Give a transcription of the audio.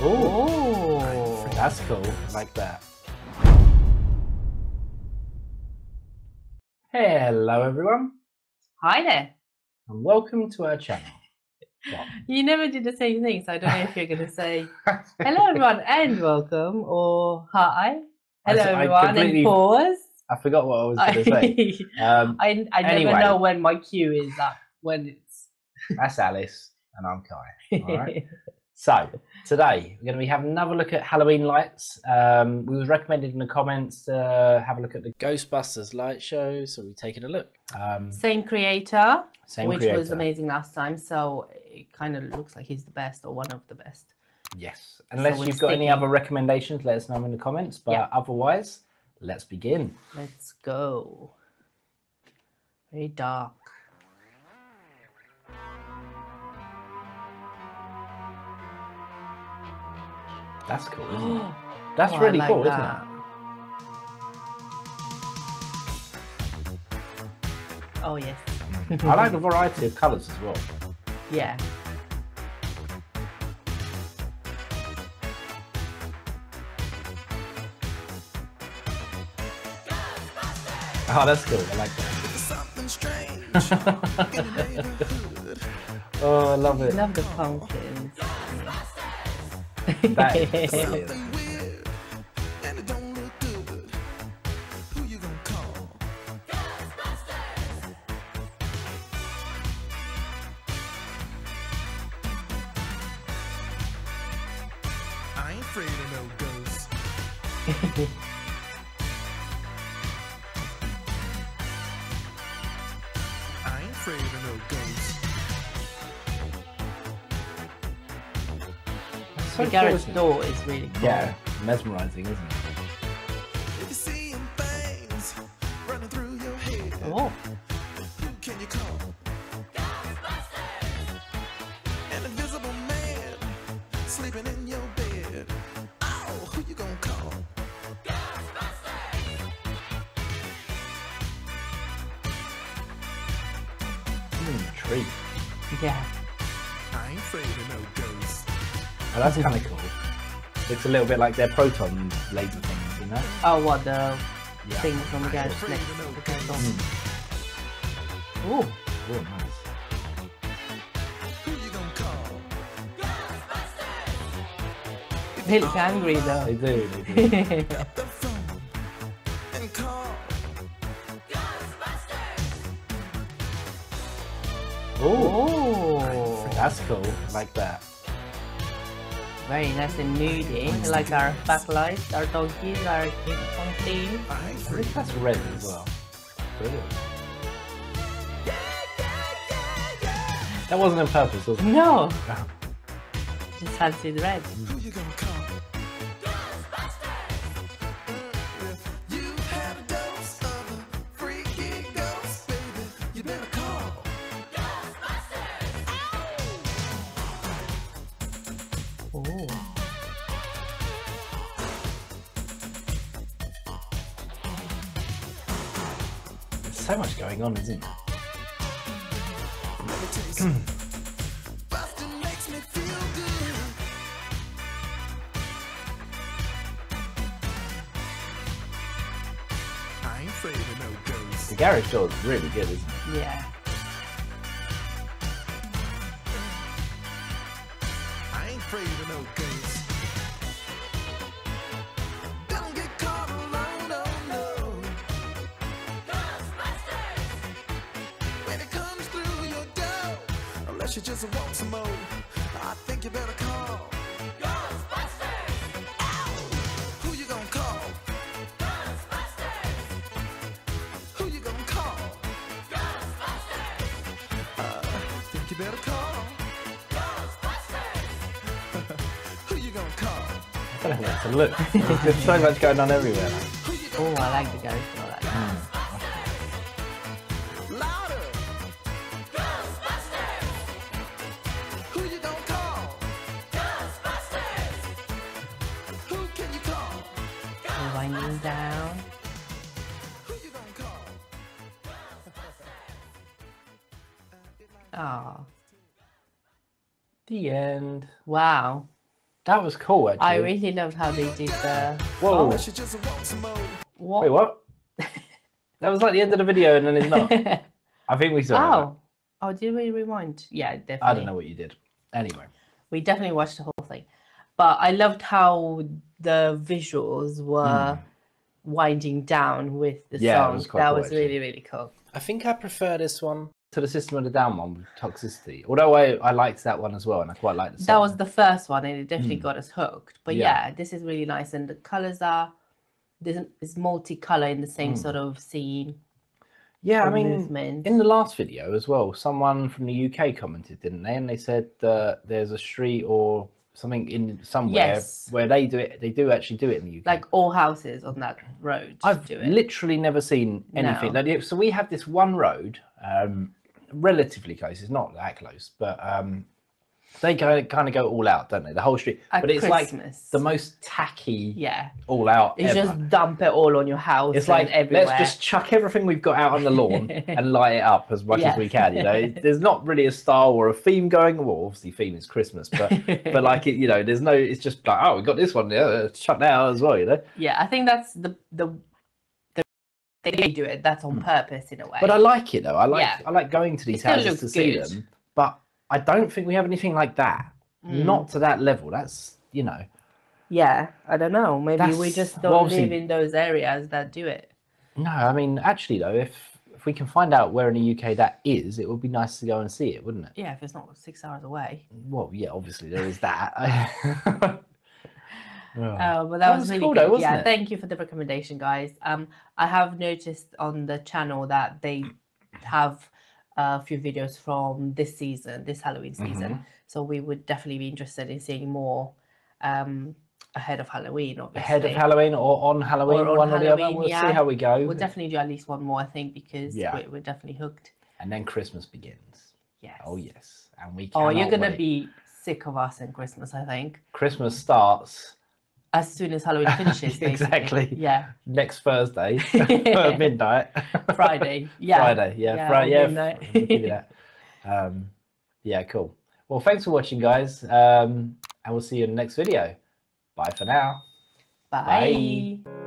Oh, that's cool. Like that. Hello, everyone, Hi there. and welcome to our channel. What? You never do the same thing, so I don't know if you're going to say hello, everyone, and welcome, or hi. Hello, I everyone, completely- and pause. I forgot what I was going to say. Um, I, I never Anyway. know when my cue is up, when it's. that's Alice, and I'm Kai. All right. So today we're going to be having another look at Halloween lights. Um, we was recommended in the comments to have a look at the Ghostbusters light show, so we're taking a look. Um, Same creator, same which creator. was amazing last time, so it kind of looks like he's the best or one of the best. Yes. Unless we're you've got any other recommendations, let us know in the comments. But Yeah. otherwise, let's begin. Let's go. Very dark. That's cool, isn't it? That's Oh, really like cool, that. Oh yes. isn't it? Oh yes. I like the variety of colours as well. Yeah. Oh, that's cool. I like that. Something strange in the neighborhood. Oh, I love it. I love the pumpkins. That is brilliant. Something weird, and it don't look good. Who you gonna call? I ain't afraid so the cool, garage isn't door is really cool. Yeah, mesmerising, isn't it? If you're seeing things running through your head, Oh, who can you call? An invisible man sleeping in your bed. Oh, who you gonna call? Even in the tree. yeah. I ain't afraid of no ghosts. Oh, that's kind of cool. It's a little bit like their proton laser things, you know? Oh, what the Yeah. things on the I ain't garage afraid next to no the. Mm. Oh, Oh, nice. They look angry They though. do, they do. The phone and call. Oh, oh, that's cool. I like that. Very nice and moody. Like our backlights, our donkeys, our on theme. I think that's red as well. Brilliant. That wasn't on purpose, was it? No, Oh, just fancy the red. Who so much going on, isn't there? Let me tell you something. Bustin' makes me feel good. I ain't afraid of no ghosts. The garage door is really good, isn't it? yeah. I ain't afraid of no ghosts. Unless you just want some more, I think you better call. Ow! Who you gonna call? Who you gonna call? Uh, think you better call. Who you gonna call? I don't know where look. There's so much going on everywhere. Oh, I like the garage Oh, The end. wow. That was cool. Actually. I really love how they did the. Whoa. Oh, Unless you just want some more. What? Wait, what? that was like the end of the video, and then it's not. I think we saw. that. oh. Oh, did we rewind? Yeah, definitely. I don't know what you did. Anyway. We definitely watched the whole thing. But I loved how the visuals were hmm. winding down with the. Yeah, song. was quite that cool, was actually. really, really cool. I think I prefer this one to the System of the Down one with Toxicity. Although I, I liked that one as well, and I quite liked the That was the first one, and it definitely got us hooked. But. Yeah. yeah. this is really nice, and the colors are this is multicolor in the same Hmm. sort of scene. yeah. I mean, movement. in the last video as well, someone from the UK commented, didn't they? And they said that there's a street or something in somewhere Yes. where they do it. They do actually do it in the UK. Like all houses on that road I've do it. literally never seen anything. No. Like, So we have this one road, um, relatively close. It's not that close, but um, they go, kind of go all out, don't they? The whole street. At but it's like the most tacky, yeah, all out. it's ever. just dump it all on your house. It's like everywhere. let's just chuck everything we've got out on the lawn and light it up as much Yeah. as we can. You know, there's not really a style or a theme going. Well, obviously, theme is Christmas, but but like it, you know, there's no. It's just like oh, we got this one. Yeah, chuck that out as well. You know. yeah, I think that's the the they do it. That's on purpose in a way. Hmm. But I like it though. I like Yeah. I like going to these houses to see them. But I don't think we have anything like that. Mm. Not to that level. That's you know. yeah, I don't know. Maybe we just well, don't obviously- live in those areas that do it. No, I mean actually though, if if we can find out where in the UK that is, it would be nice to go and see it, wouldn't it? Yeah, if it's not six hours away. Well, yeah, obviously there is that. Oh. Uh, but that, That was, was really cool good. though, wasn't yeah, it? thank you for the recommendation, guys. Um, I have noticed on the channel that they have a few videos from this season, this Halloween season. Mm-hmm. So we would definitely be interested in seeing more um, ahead of Halloween. Obviously. Ahead of Halloween or on Halloween, on one or the other. We'll yeah. see how we go. We'll definitely do at least one more, I think, because Yeah. we're, we're definitely hooked. and then Christmas begins. Yes. Oh yes, and we. Oh, you're gonna wait. be sick of us in Christmas, I think. Christmas starts As soon as Halloween finishes. Exactly. Yeah. next Thursday midnight. Friday. Yeah. Friday, yeah, Yeah, Friday, yeah. midnight. f- we'll give you that. Um, yeah, cool. Well, thanks for watching, guys, um, and we'll see you in the next video. Bye for now. Bye. Bye.